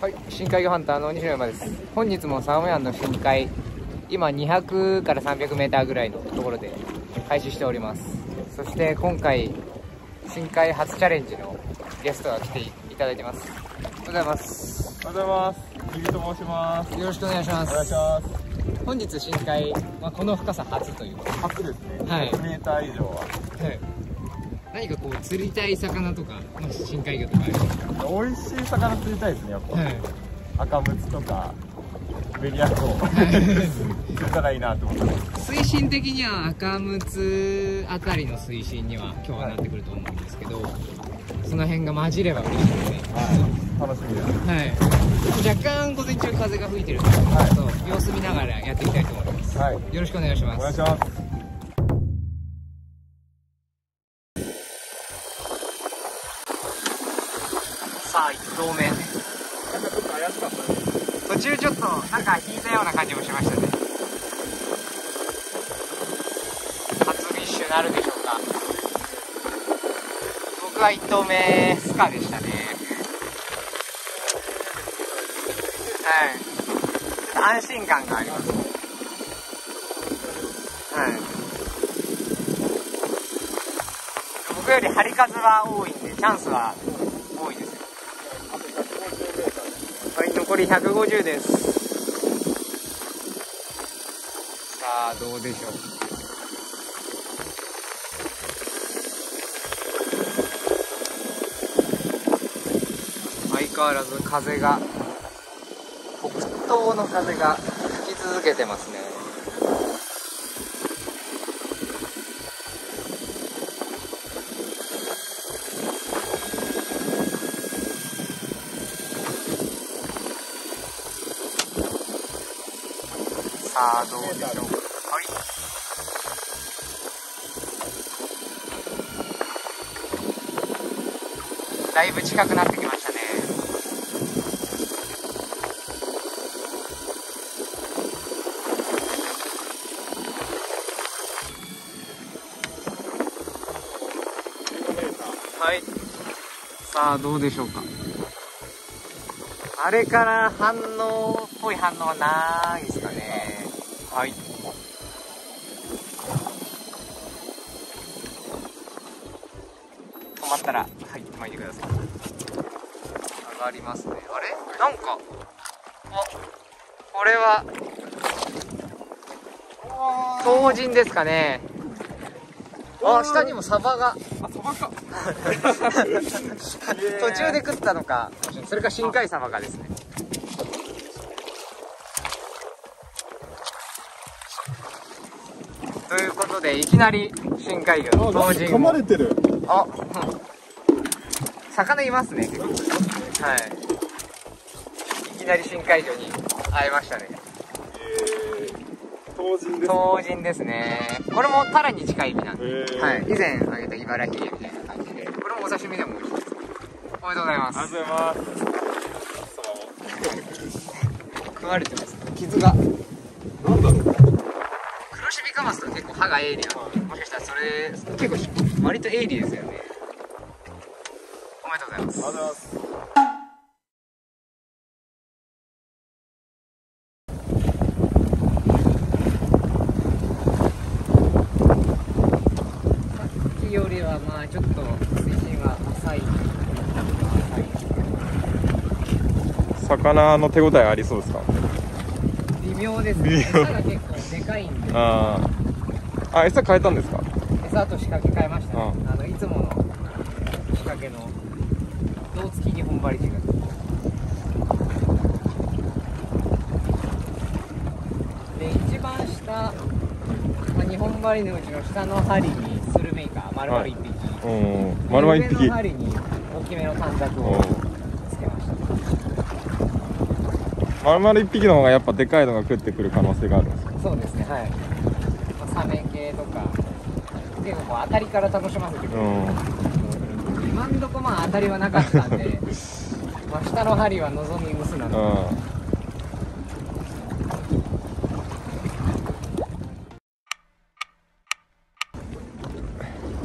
はい、深海魚ハンターの西野山です。本日もサーモヤンの深海、今200から300メーターぐらいのところで開始しております。そして今回、深海初チャレンジのゲストが来ていただいてます。おはようございます。おはようございます。君と申します。よろしくお願いします。お願いします。本日深海、まあ、この深さ初ということで初ですね。はい100メーター以上は。はい。何かこう釣りたい魚とか、まあ、深海魚とかありますか美味しい魚釣りたいですね、やっぱ。はい。赤ムツとか、ベリアコを釣れたらいいなと思ってます。水深的には赤ムツあたりの水深には今日はなってくると思うんですけど、その辺が混じれば嬉しいですねはい。楽しみです。はい若干午前中風が吹いてるので、はいちょっと様子見ながらやっていきたいと思いますはい。よろしくお願いしますお願いします。さあ1投目なんかちょっと怪しかったです。途中ちょっとなんか引いたような感じもしましたね。初フィッシュなるでしょうか。僕は1投目スカでしたね。はい。安心感があります。はい。僕より張り数は多いんでチャンスは多いですよはい、残り150です。さあ、どうでしょう。相変わらず風が、北東の風が吹き続けてますね。さあ、どうでしょうか。はい。だいぶ近くなってきましたね。はい。さあ、どうでしょうか？あれから反応っぽい反応はないです。はい。止まったら、はい、巻いてください。上がりますね。あれ？なんか、あ、これは、東人ですかね。あ、下にもサバが。あ、そばか。途中で食ったのか、それか深海サバかですね。ということで、いきなり深海魚の当人噛まれてる。あ、うん魚いますね、結構。はい。いきなり深海魚に会えましたね。えー、当人です。当人ですね。これもタラに近い意味なんで。えーはい。以前あげた茨城エビみたいな感じで。これもお刺身でも美味しいです。おめでとうございます。ありがとうございます。食われてます傷がなんだろう。黒シビカマスと結構歯が鋭利なんでもしかしたらそれ結構割と鋭利ですよね。おめでとうございます。ありがとうございます。さっきよりはまあちょっと水深は浅い。魚の手応えありそうですか？微妙ですね。結構でかいんで。ああ。あ、餌変えたんですか？餌と仕掛け変えましたねうあのいつもの仕掛けの胴付き日本針仕掛けで一番下、まあ、日本針のうちの下の針にスルメイカ丸々一匹、うん。丸々一匹上。の針に大きめの短冊をつけました丸々一匹の方がやっぱでかいのが食ってくる可能性があるんですか？そうですねはい、まあ、サメ系とか結構当たりから楽しませてくれる、うん。今んとこまあ当たりはなかったんで まあ下の針は望み娘なので、う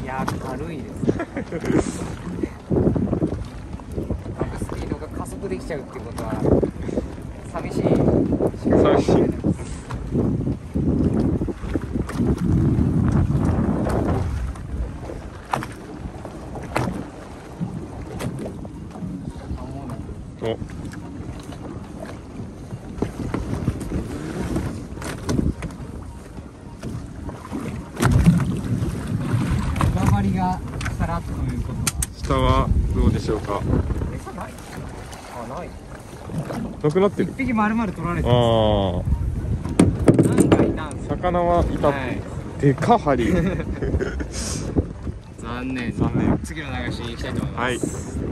ん。いやー軽いです。ねスピードが加速できしちゃうってことは寂しい。寂しいあもうなんかお上張りがさらっということは下はどうでしょうか餌ないあないなくなってる。一匹丸々取られてああ何かいたんすよ。魚はいた、はい。でか針。残念。残念。次の流しに行きたいと思います。は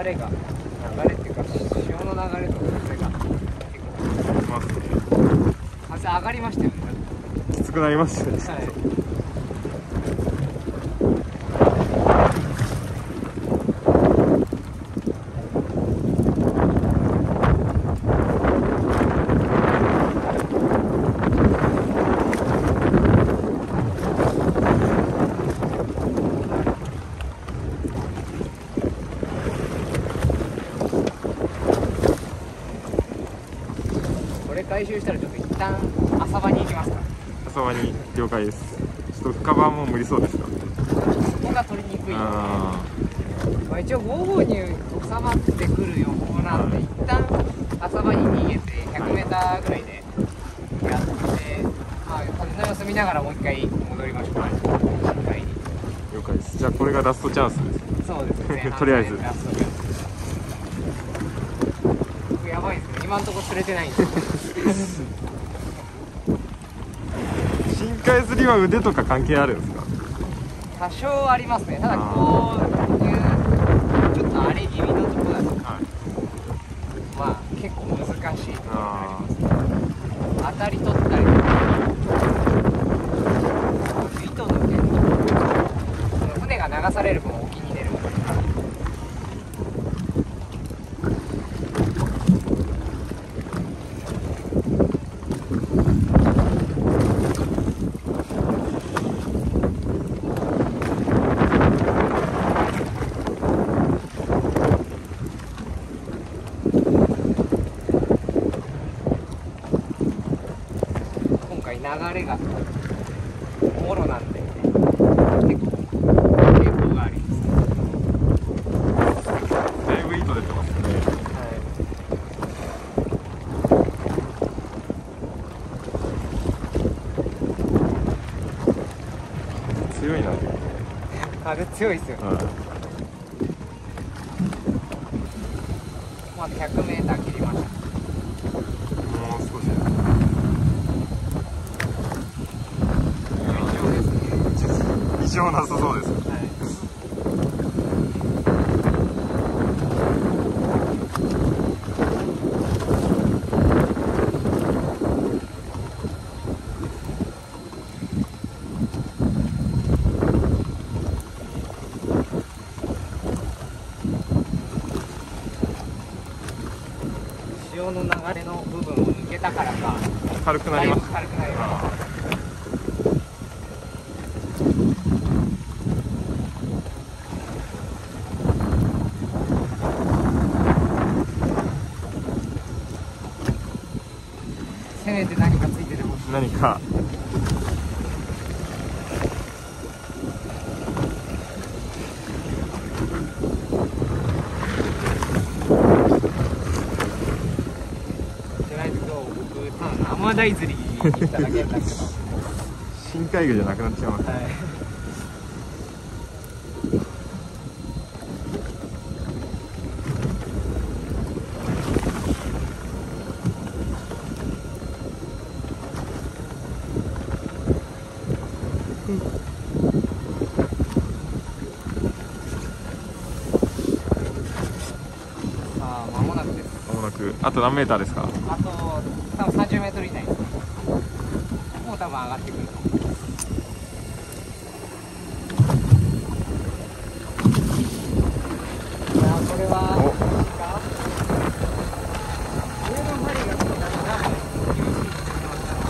い。流れが流れっていうか潮の流れと風が。結構ますね風上がりましたよね。きつくなりましたね。はい回収したらちょっと一旦浅場に行きますか。朝場に了解です。ちょっと深場はもう無理そうですか？そこが取りにくいので。あまあ、一応55に収まってくる予報なんで、一旦浅場に逃げて 100m ぐらいでやって、まあ、風の様子見ながらもう一回戻りましょう、深海にー了解です。じゃあこれがラストチャンスです。そうですね。とりあえずラストチャンス僕やばいですね今んとこ釣れてないんです。よ 深海釣りは腕とか関係あるんですか？多少ありますね。ただこういうちょっと荒れ気味のとこだとはい。まあ結構難しいところがありあます当たり取ったりとか糸の船が流される分沖に出る今回流れがもろなんで結構抵抗がありますーだい。ぶ糸出てますね強いな。風強いですよ。はいまだ 100m 切りました。もう少し以上ですね異常なさそうです。はい潮の流れの部分を抜けたからか。軽くなります軽くなりまあせめて何かついててほしいー何かじゃないと今日僕ただの甘鯛釣りに行っただけだったけど 深海魚じゃなくなっちゃいますはいさあ間もなくですまもなくあと何メーターですか？あと多分30メートル以内もう多分上がってくると思いますいやこれはおか上の針がこう多分厳しいと思いますから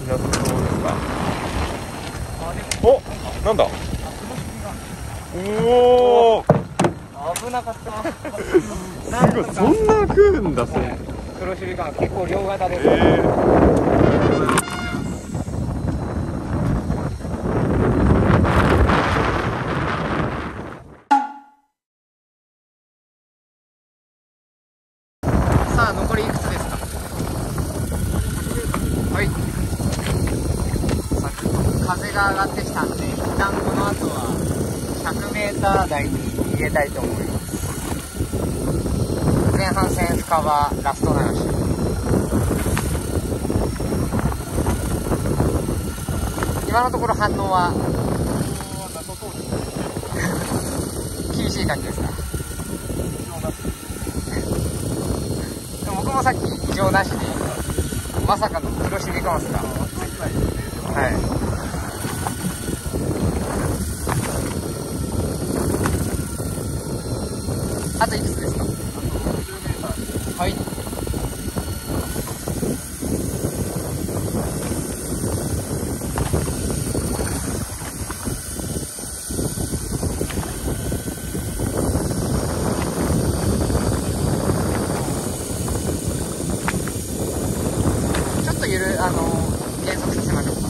いなさそうですかおお危なかったすごいそんな食うんだそれ黒シリカン結構両型です、えさあ残りいくつですかはいさあちょっと風が上がってきたんで一旦この後は 100m 台に逃げたいと思います前半戦深場ラスト流し今のところ反応は 厳しい感じですか？でも僕もさっき異常なしでまさかの黒シリカマスが。はいあといくつですかはいちょっとゆるあの減速させましょうか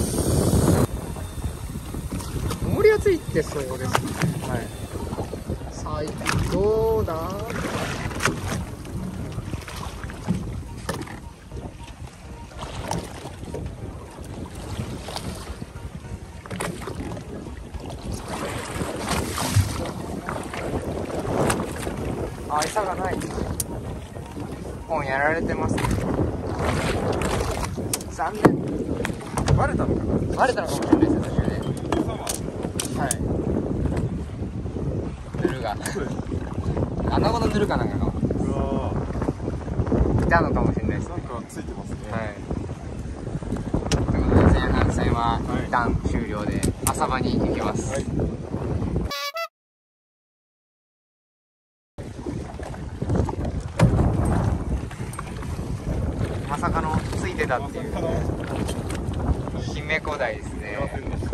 重りはついてそうですね。はい。さあどうだあ餌がない本やられてますね残念ー、バレたのたのかもしれないですはい。ヌルが。アナゴのヌルかなんかがうわいたのかもしれないですね。なんかついてますね。はい。ということで前半戦ははい。一旦終了で浅場に行きます、はい。まさかのついてたっていうまさかの姫子台ですねすいませんでした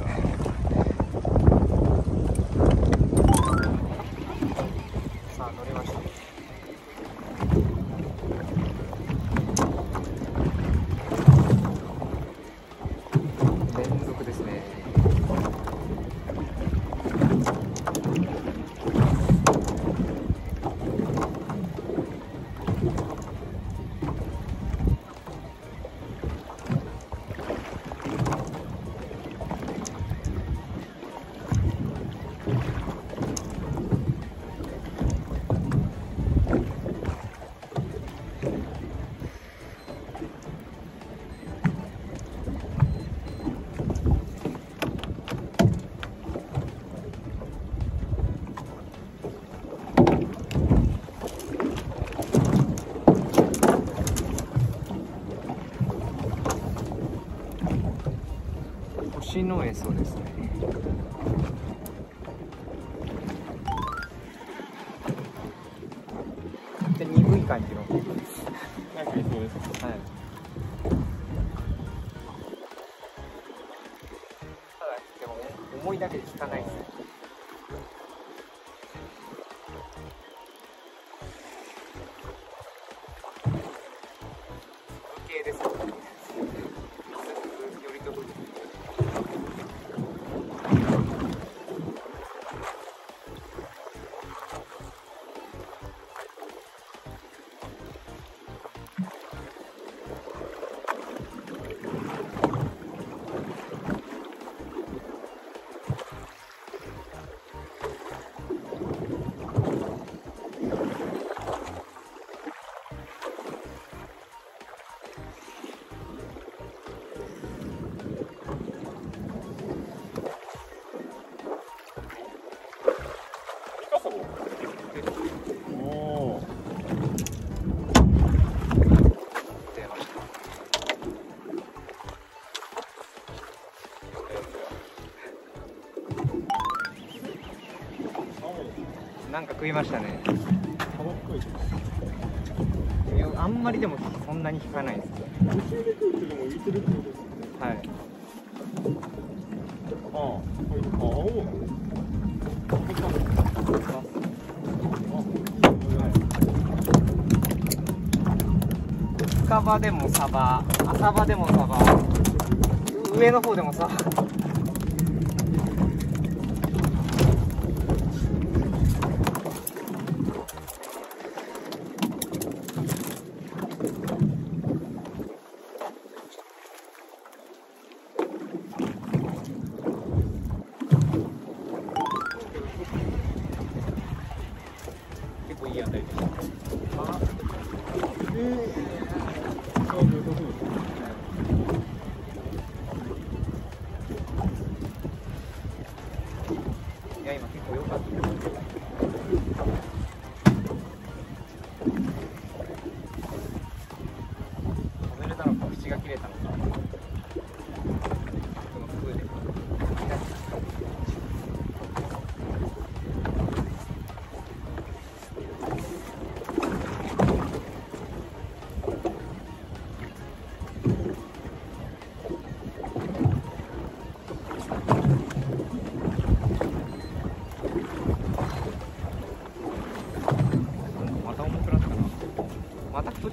さあ乗りました連続ですね星の絵そうですねで鈍い感じのなんかいそうですはい。ただ、でも、重いだけで効かないですね。なんか食いましたね。あんまりでもそんなに引かないです。はい。ああ、はい、ああ、場でもサバ浅場でもサバ上の方でもサバ。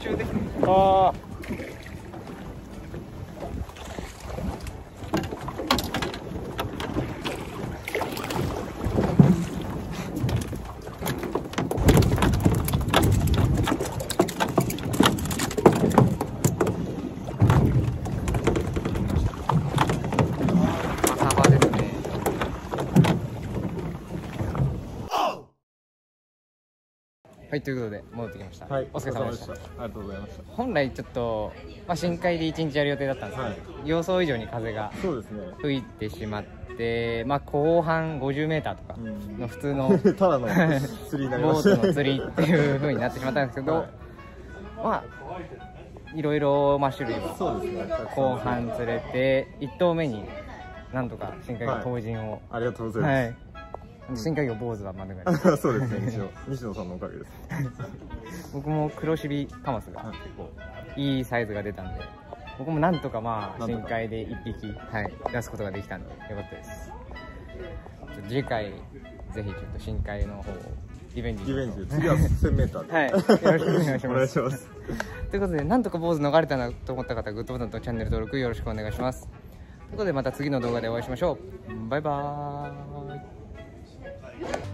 また途中で。ああ浅場ですねはいということで戻ってきました、はいお疲れ様でした。ありがとうございました本来ちょっと、まあ、深海で1日やる予定だったんですけど、はい。予想以上に風が吹いてしまって、まあ、後半 50m とかうん。の普通の ただの釣りになりましたボートの釣りっていう風になってしまったんですけど、はい。まあいろいろ、まあ、種類は後半釣れて1投目になんとか深海魚頭人を、ありがとうござはい。いま深海魚坊主は免れてす、そうですね。西野西野さんのおかげです。僕も黒シビカマスがはい。結構いいサイズが出たんで僕もなんとかまあ深海で1匹、はい、出すことができたんでよかったです。次回ぜひちょっと深海の方をリベンジリベンジ次は 1000m で。はい。よろしくお願いします。お願いしますということでなんとか坊主逃れたなと思った方はグッドボタンとチャンネル登録よろしくお願いします。ということでまた次の動画でお会いしましょう。バイバーイ Bye.